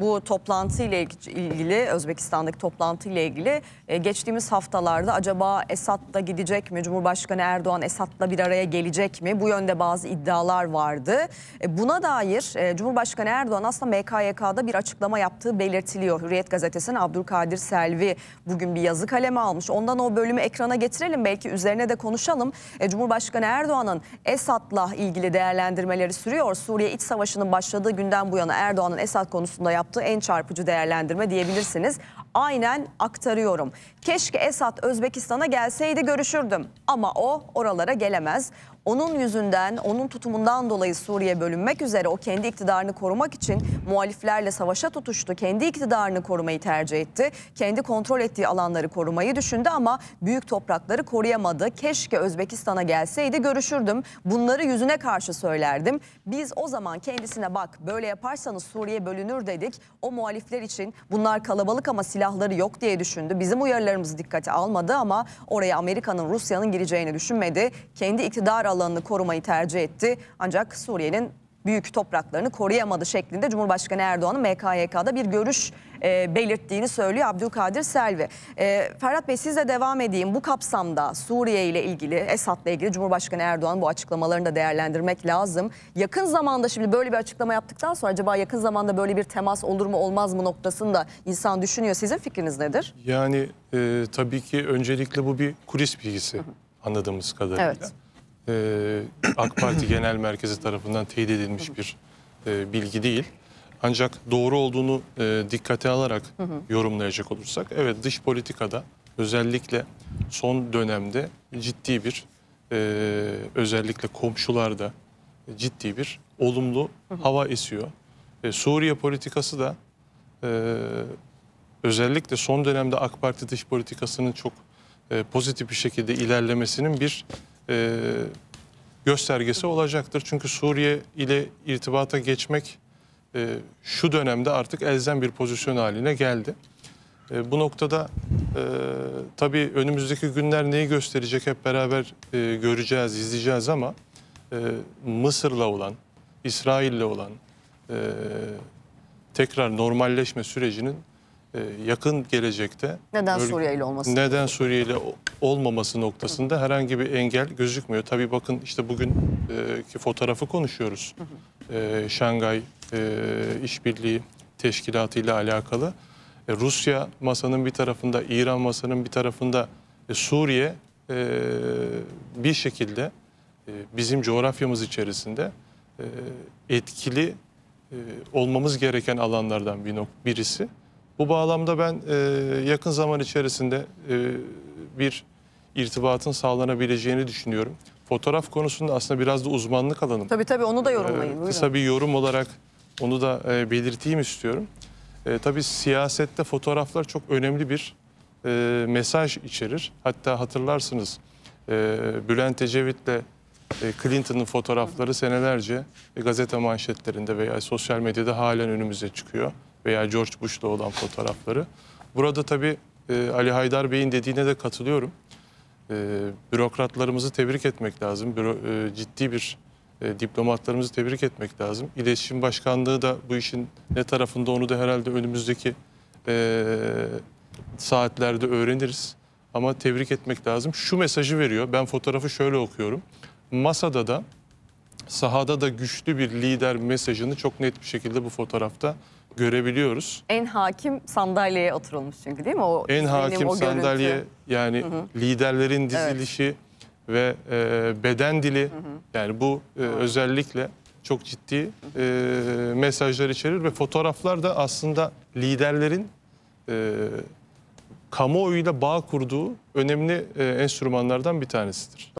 Bu toplantı ile ilgili Özbekistan'daki toplantı ile ilgili e, geçtiğimiz haftalarda acaba Esad'la gidecek mi? Cumhurbaşkanı Erdoğan Esad'la bir araya gelecek mi? Bu yönde bazı iddialar vardı. E, Buna dair e, Cumhurbaşkanı Erdoğan aslında MKYK'da bir açıklama yaptığı belirtiliyor. Hürriyet gazetesinin Abdülkadir Selvi bugün bir yazı kaleme almış. Ondan o bölümü ekrana getirelim belki üzerine de konuşalım. Cumhurbaşkanı Erdoğan'ın Esad'la ilgili değerlendirmeleri sürüyor. Suriye iç savaşının başladığı günden bu yana Erdoğan'ın Esad konusunda yaptığı en çarpıcı değerlendirme diyebilirsiniz. Aynen aktarıyorum. Keşke Esad Özbekistan'a gelseydi görüşürdüm ama o oralara gelemez. Onun yüzünden, onun tutumundan dolayı Suriye bölünmek üzere o kendi iktidarını korumak için muhaliflerle savaşa tutuştu. Kendi iktidarını korumayı tercih etti. Kendi kontrol ettiği alanları korumayı düşündü ama büyük toprakları koruyamadı. Keşke Özbekistan'a gelseydi görüşürdüm. Bunları yüzüne karşı söylerdim. Biz o zaman kendisine bak böyle yaparsanız Suriye bölünür dedik. O muhalifler için bunlar kalabalık ama silahları yok diye düşündü. Bizim uyarılarımızı dikkate almadı ama oraya Amerika'nın, Rusya'nın gireceğini düşünmedi. Kendi iktidar alanını korumayı tercih etti. Ancak Suriye'nin büyük topraklarını koruyamadı şeklinde Cumhurbaşkanı Erdoğan'ın MKYK'da bir görüş e, belirttiğini söylüyor Abdülkadir Selvi. E, Ferhat Bey sizle devam edeyim. Bu kapsamda Suriye ile ilgili, Esad'la ilgili Cumhurbaşkanı Erdoğan bu açıklamalarını da değerlendirmek lazım. Yakın zamanda şimdi böyle bir açıklama yaptıktan sonra acaba yakın zamanda böyle bir temas olur mu olmaz mı noktasında insan düşünüyor. Sizin fikriniz nedir? Yani e, tabii ki öncelikle bu bir kulis bilgisi anladığımız kadarıyla. Evet. E, AK Parti Genel Merkezi tarafından teyit edilmiş bir e, bilgi değil. Ancak doğru olduğunu e, dikkate alarak yorumlayacak olursak, evet dış politikada özellikle son dönemde ciddi bir, e, özellikle komşularda ciddi bir olumlu hava esiyor. E, Suriye politikası da e, özellikle son dönemde AK Parti dış politikasının çok e, pozitif bir şekilde ilerlemesinin bir e, göstergesi olacaktır. Çünkü Suriye ile irtibata geçmek e, şu dönemde artık elzem bir pozisyon haline geldi. E, bu noktada e, tabii önümüzdeki günler neyi gösterecek hep beraber e, göreceğiz, izleyeceğiz ama e, Mısır'la olan, İsrail'le olan e, tekrar normalleşme sürecinin yakın gelecekte Neden bölge- Suriye ile olması? neden Suriye ile o- olmaması noktasında herhangi bir engel gözükmüyor. Tabii bakın işte bugünkü fotoğrafı konuşuyoruz. E, Şangay e, İşbirliği Teşkilatı ile alakalı. E, Rusya masanın bir tarafında, İran masanın bir tarafında, e, Suriye e, bir şekilde e, bizim coğrafyamız içerisinde e, etkili e, olmamız gereken alanlardan bir birisi. Bu bağlamda ben e, yakın zaman içerisinde e, bir irtibatın sağlanabileceğini düşünüyorum. Fotoğraf konusunda aslında biraz da uzmanlık alanım. Tabii tabii onu da yorumlayın. Ee, buyurun. kısa bir yorum olarak onu da e, belirteyim istiyorum. E, tabii siyasette fotoğraflar çok önemli bir e, mesaj içerir. Hatta hatırlarsınız e, Bülent Ecevit'le e, Clinton'ın fotoğrafları senelerce e, gazete manşetlerinde veya sosyal medyada halen önümüze çıkıyor. Veya George Bush'la olan fotoğrafları. Burada tabii e, Ali Haydar Bey'in dediğine de katılıyorum. E, bürokratlarımızı tebrik etmek lazım. Büro, e, ciddi bir e, diplomatlarımızı tebrik etmek lazım. İletişim Başkanlığı da bu işin ne tarafında onu da herhalde önümüzdeki e, saatlerde öğreniriz. Ama tebrik etmek lazım. Şu mesajı veriyor. Ben fotoğrafı şöyle okuyorum. Masada da sahada da güçlü bir lider mesajını çok net bir şekilde bu fotoğrafta görebiliyoruz. En hakim sandalyeye oturulmuş çünkü değil mi? O En hakim o görüntü. sandalye yani liderlerin dizilişi ve e, beden dili yani bu e, özellikle çok ciddi e, mesajlar içerir ve fotoğraflar da aslında liderlerin e, kamuoyuyla bağ kurduğu önemli e, enstrümanlardan bir tanesidir.